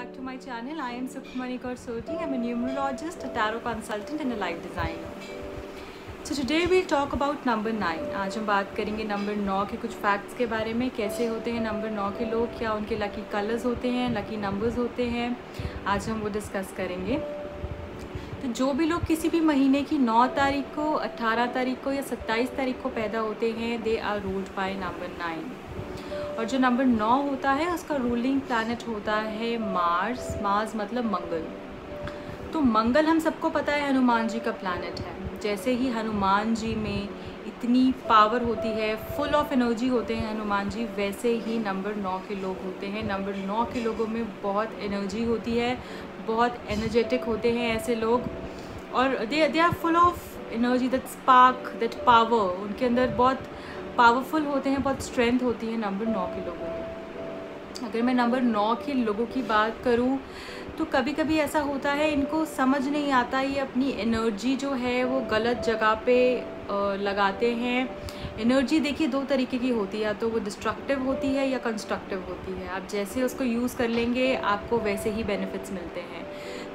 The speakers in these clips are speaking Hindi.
back to my channel. I am Sukhmani Soti. I'm a numerologist, a tarot consultant and a life designer. So today we'll talk about number 9. आज हम बात करेंगे नंबर 9 के कुछ फैक्ट्स के बारे में कैसे होते हैं नंबर 9 के लोग क्या उनके लकी कलर्स होते हैं लकी नंबर्स होते हैं आज हम वो डिस्कस करेंगे तो जो भी लोग किसी भी महीने की 9 तारीख को 18 तारीख को या 27 तारीख को पैदा होते हैं they are ruled by number 9 और जो नंबर नौ होता है, उसका रूलिंग प्लानट होता है मार्स मार्स मतलब मंगल। तो मंगल हम सबको पता है हनुमान जी का प्लानट है। जैसे ही हनुमान जी में इतनी पावर होती है फुल ऑफ़ एनर्जी होते हैं हनुमान जी, वैसे ही नंबर नौ के लोग होते हैं। नंबर नौ के लोगों में बहुत एनर्जी होती है, बहुत एनर्जेटिक होते हैं ऐसे लोग। और they they are full of energy that spark that power उनके अंदर बहुत पावरफुल होते हैं, बहुत स्ट्रेंथ होती है नंबर नौ के लोगों में। अगर मैं नंबर नौ के लोगों की बात करूँ तो कभी कभी ऐसा होता है, इनको समझ नहीं आता ये अपनी एनर्जी जो है, वो गलत जगह पे लगाते हैं। एनर्जी देखिए दो तरीके की होती है तो वो डिस्ट्रक्टिव होती है, या कंस्ट्रक्टिव होती है। आप जैसे उसको यूज़ कर लेंगे, आपको वैसे ही बेनिफिट्स मिलते हैं।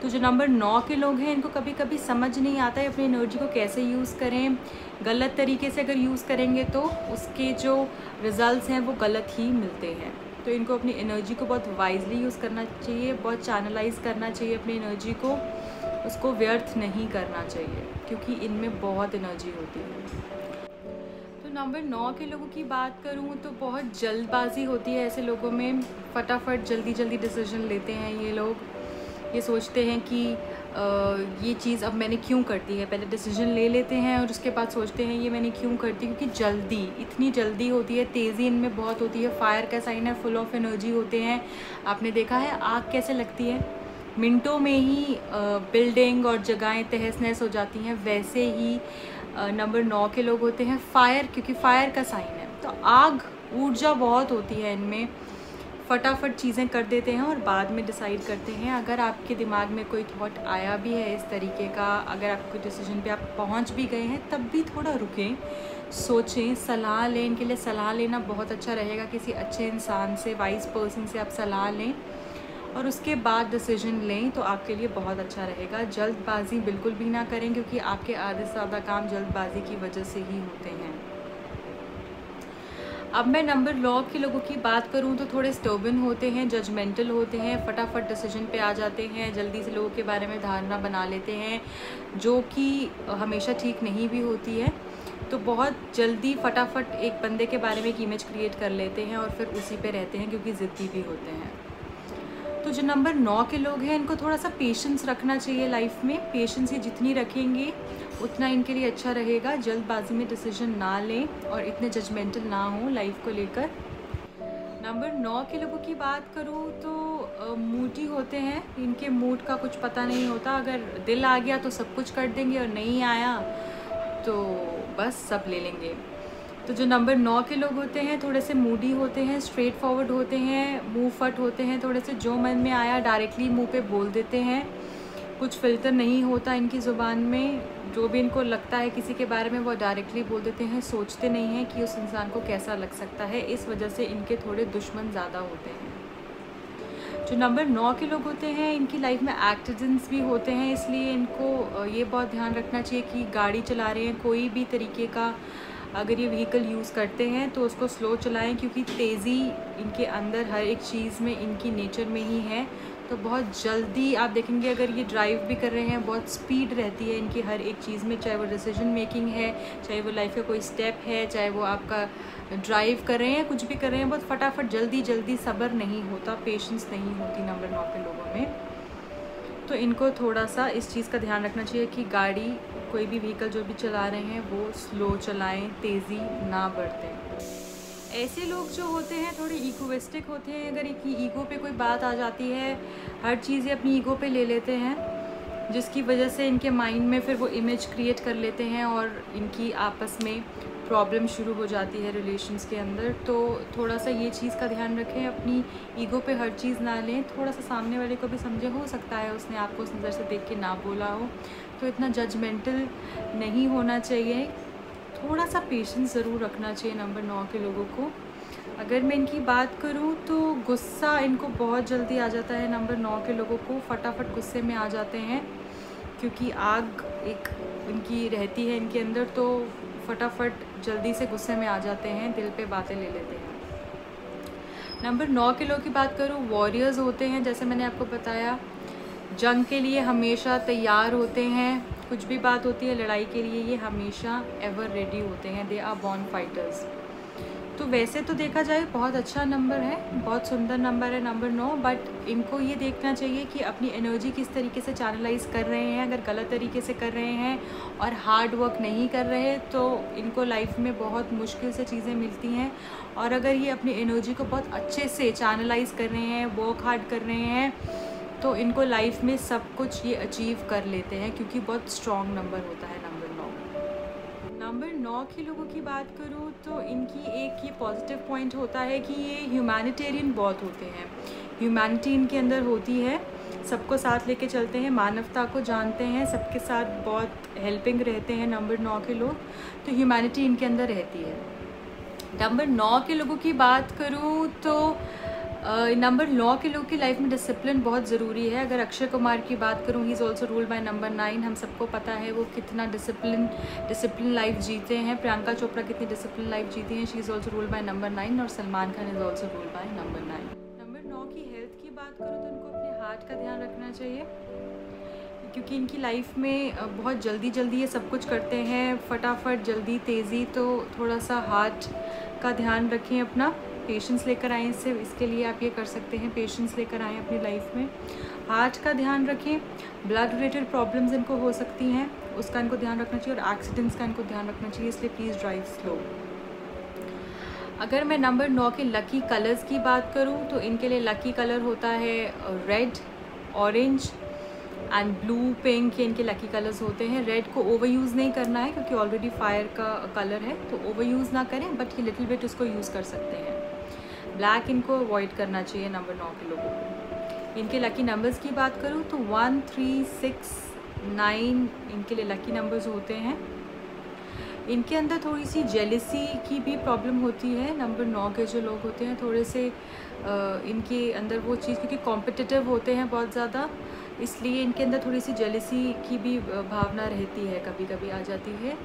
तो जो नंबर नौ के लोग हैं, इनको कभी कभी समझ नहीं आता है अपनी एनर्जी को कैसे यूज़ करें। गलत तरीके से अगर यूज़ करेंगे तो उसके जो रिज़ल्ट हैं वो गलत ही मिलते हैं। तो इनको अपनी एनर्जी को बहुत वाइजली यूज़ करना चाहिए, बहुत चैनलाइज करना चाहिए अपनी एनर्जी को। उसको व्यर्थ नहीं करना चाहिए, क्योंकि इनमें बहुत एनर्जी होती है। तो नंबर नौ के लोगों की बात करूँ तो बहुत जल्दबाजी होती है ऐसे लोगों में। फटाफट जल्दी जल्दी डिसीज़न लेते हैं ये लोग। ये सोचते हैं कि ये चीज़ अब मैंने क्यों कर दी है? पहले डिसीज़न ले लेते हैं और उसके बाद सोचते हैं ये मैंने क्यों कर दी क्योंकि जल्दी, इतनी जल्दी होती है, तेज़ी इनमें बहुत होती है। फायर का साइन है फुल ऑफ़ एनर्जी होते हैं। आपने देखा है, आग कैसे लगती है? मिनटों में ही बिल्डिंग और जगहें तहस नहस हो जाती हैं। वैसे ही नंबर नौ के लोग होते हैं। फायर क्योंकि फायर का साइन है। तो आग, ऊर्जा बहुत होती है इनमें। फटाफट चीज़ें कर देते हैं और बाद में डिसाइड करते हैं। अगर आपके दिमाग में कोई थॉट आया भी है इस तरीके का, अगर आप कोई डिसीज़न पे आप पहुँच भी गए हैं, तब भी थोड़ा रुकें, सोचें, सलाह लें। इनके लिए सलाह लेना बहुत अच्छा रहेगा किसी अच्छे इंसान से वाइज पर्सन से आप सलाह लें और उसके बाद डिसीज़न लें तो आपके लिए बहुत अच्छा रहेगा। जल्दबाजी बिल्कुल भी ना करें क्योंकि आपके आधे से ज़्यादा काम जल्दबाजी की वजह से ही होते हैं। अब मैं नंबर लॉ के लोगों की बात करूँ तो थोड़े स्टोबन होते हैं जजमेंटल होते हैं, फटाफट डिसीज़न पे आ जाते हैं, जल्दी से लोगों के बारे में धारणा बना लेते हैं, जो कि हमेशा ठीक नहीं भी होती है। तो बहुत जल्दी फटाफट एक बंदे के बारे में एक इमेज क्रिएट कर लेते हैं और फिर उसी पे रहते हैं क्योंकि ज़िद्दी भी होते हैं। तो जो नंबर नौ के लोग हैं, इनको थोड़ा सा पेशेंस रखना चाहिए लाइफ में पेशेंस ये जितनी रखेंगे उतना इनके लिए अच्छा रहेगा। जल्दबाजी में डिसीज़न ना लें और इतने जजमेंटल ना हों लाइफ को लेकर। नंबर नौ के लोगों की बात करूँ तो मूडी होते हैं। इनके मूड का कुछ पता नहीं होता। अगर दिल आ गया तो सब कुछ कर देंगे और नहीं आया तो बस सब ले लेंगे। तो जो नंबर नौ के लोग होते हैं, थोड़े से मूडी होते हैं स्ट्रेट फॉरवर्ड होते हैं, मुँह फट होते हैं, थोड़े से जो मन में आया डायरेक्टली मुँह पे बोल देते हैं। कुछ फ़िल्टर नहीं होता इनकी ज़ुबान में। जो भी इनको लगता है किसी के बारे में, वो डायरेक्टली बोल देते हैं, सोचते नहीं हैं कि उस इंसान को कैसा लग सकता है। इस वजह से इनके थोड़े दुश्मन ज़्यादा होते हैं। जो नंबर नौ के लोग होते हैं, इनकी लाइफ में एक्सीडेंट्स भी होते हैं, इसलिए इनको ये बहुत ध्यान रखना चाहिए कि गाड़ी चला रहे हैं, कोई भी तरीके का अगर ये व्हीकल यूज़ करते हैं तो उसको स्लो चलाएँ, क्योंकि तेज़ी इनके अंदर हर एक चीज़ में, इनकी नेचर में ही है। तो बहुत जल्दी आप देखेंगे, अगर ये ड्राइव भी कर रहे हैं, बहुत स्पीड रहती है इनकी हर एक चीज़ में, चाहे वो डिसीज़न मेकिंग है, चाहे वो लाइफ का कोई स्टेप है, चाहे वो आपका ड्राइव कर रहे हैं कुछ भी कर रहे हैं, बहुत फटाफट जल्दी जल्दी सब्र नहीं होता पेशेंस नहीं होती नंबर नौ के लोगों में। तो इनको थोड़ा सा इस चीज़ का ध्यान रखना चाहिए कि गाड़ी, कोई भी व्हीकल जो भी चला रहे हैं, वो स्लो चलाएँ, तेज़ी ना बढ़तें ऐसे लोग जो होते हैं, थोड़े इकोविस्टिक होते हैं। अगर एक ईगो पे कोई बात आ जाती है, हर चीज़ अपनी ईगो पे ले लेते हैं, जिसकी वजह से इनके माइंड में फिर वो इमेज क्रिएट कर लेते हैं और इनकी आपस में प्रॉब्लम शुरू हो जाती है रिलेशंस के अंदर तो थोड़ा सा ये चीज़ का ध्यान रखें, अपनी ईगो पे हर चीज़ ना लें। थोड़ा सा सामने वाले को भी समझे, हो सकता है उसने आपको उस नज़र से देख के ना बोला हो। तो इतना जजमेंटल नहीं होना चाहिए। थोड़ा सा पेशेंस ज़रूर रखना चाहिए नंबर नौ के लोगों को। अगर मैं इनकी बात करूँ तो गुस्सा इनको बहुत जल्दी आ जाता है नंबर नौ के लोगों को। फटाफट गुस्से में आ जाते हैं, क्योंकि आग एक इनकी रहती है इनके अंदर तो फटाफट जल्दी से गुस्से में आ जाते हैं, दिल पे बातें ले लेते हैं। नंबर नौ के लोग की बात करूँ वॉरियर्स होते हैं, जैसे मैंने आपको बताया। जंग के लिए हमेशा तैयार होते हैं, कुछ भी बात होती है, लड़ाई के लिए ये हमेशा एवर रेडी होते हैं। दे आर बॉर्न फाइटर्स तो वैसे तो देखा जाए, बहुत अच्छा नंबर है, बहुत सुंदर नंबर है नंबर नौ बट इनको ये देखना चाहिए कि अपनी एनर्जी किस तरीके से चैनलाइज कर रहे हैं, अगर गलत तरीके से कर रहे हैं और हार्ड वर्क नहीं कर रहे तो इनको लाइफ में बहुत मुश्किल से चीज़ें मिलती हैं। और अगर ये अपनी एनर्जी को बहुत अच्छे से चैनलाइज कर रहे हैं वर्क हार्ड कर रहे हैं तो इनको लाइफ में सब कुछ ये अचीव कर लेते हैं, क्योंकि बहुत स्ट्रॉन्ग नंबर होता है नंबर नंबर नौ के लोगों की बात करूँ तो इनकी एक ये पॉजिटिव पॉइंट होता है कि ये ह्यूमैनिटेरियन बहुत होते हैं। ह्यूमैनिटी इनके अंदर होती है। सबको साथ लेके चलते हैं, मानवता को जानते हैं, सबके साथ बहुत हेल्पिंग रहते हैं नंबर नौ के लोग। तो ह्यूमैनिटी इनके अंदर रहती है। नंबर नौ के लोगों की बात करूँ तो नंबर नौ के लोग की लाइफ में डिसिप्लिन बहुत ज़रूरी है। अगर अक्षय कुमार की बात करूँ he is also rule by number nine हम सबको पता है वो कितना डिसिप्लिन डिसिप्लिन लाइफ जीते हैं। प्रियंका चोपड़ा कितनी डिसिप्लिन लाइफ जीती हैं। She is also rule by number nine और Salman Khan is also rule by number nine number नौ की हेल्थ की बात करूँ तो उनको अपने हार्ट का ध्यान रखना चाहिए, क्योंकि इनकी लाइफ में बहुत जल्दी जल्दी ये सब कुछ करते हैं। फटाफट, जल्दी, तेज़ी तो थोड़ा सा हार्ट का ध्यान रखें अपना। पेशेंस लेकर आएँ इससे, इसके लिए आप ये कर सकते हैं पेशेंस लेकर आएँ अपनी लाइफ में। हार्ट का ध्यान रखें ब्लड रिलेटेड प्रॉब्लम्स इनको हो सकती हैं, उसका इनको ध्यान रखना चाहिए और एक्सीडेंट्स का इनको ध्यान रखना चाहिए, इसलिए प्लीज़ ड्राइव स्लो अगर मैं नंबर नौ के लकी कलर्स की बात करूँ तो इनके लिए लकी कलर होता है red orange and blue pink ये इनके लकी कलर्स होते हैं। रेड को ओवर यूज़ नहीं करना है, क्योंकि ऑलरेडी फायर का कलर है तो ओवर यूज़ ना करें बट ये लिटिल बिट उसको यूज़ कर सकते हैं। ब्लैक इनको अवॉइड करना चाहिए नंबर नौ के लोगों को। इनके लकी नंबर्स की बात करूँ तो वन थ्री सिक्स नाइन इनके लिए लकी नंबर्स होते हैं। इनके अंदर थोड़ी सी जेलिसी की भी प्रॉब्लम होती है। नंबर नौ के जो लोग होते हैं, थोड़े से इनके अंदर वो चीज़, क्योंकि कॉम्पिटिटिव होते हैं बहुत ज़्यादा। इसलिए इनके अंदर थोड़ी सी जेलिसी की भी भावना रहती है कभी कभी आ जाती है,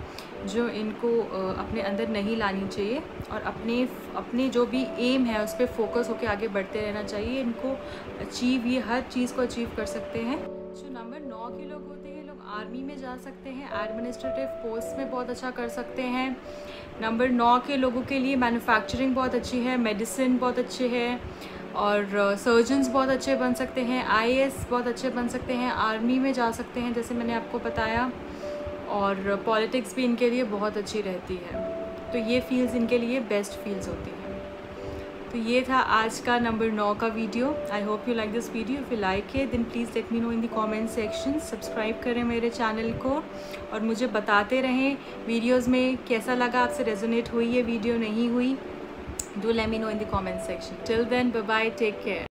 जो इनको अपने अंदर नहीं लानी चाहिए और अपने अपने जो भी एम है, उस पर फोकस होकर आगे बढ़ते रहना चाहिए, इनको अचीव ये हर चीज़ को अचीव कर सकते हैं। जो नंबर नौ के लोग होते हैं लोग आर्मी में जा सकते हैं एडमिनिस्ट्रेटिव पोस्ट में बहुत अच्छा कर सकते हैं। नंबर नौ के लोगों के लिए मैन्युफैक्चरिंग बहुत अच्छी है मेडिसिन बहुत अच्छे है। और सर्जन्स बहुत अच्छे बन सकते हैं आईएएस बहुत अच्छे बन सकते हैं आर्मी में जा सकते हैं, जैसे मैंने आपको बताया। और पॉलिटिक्स भी इनके लिए बहुत अच्छी रहती है। तो ये फील्ड्स इनके लिए बेस्ट फील्ड्स होती हैं। तो ये था आज का नंबर नौ का video I hope you like this video if you like है then please let me know in the comment section subscribe करें मेरे चैनल को। और मुझे बताते रहें वीडियोस में कैसा लगा, आपसे रेजोनेट हुई है वीडियो नहीं हुई। Do let me know in the comment section. Till then bye bye take care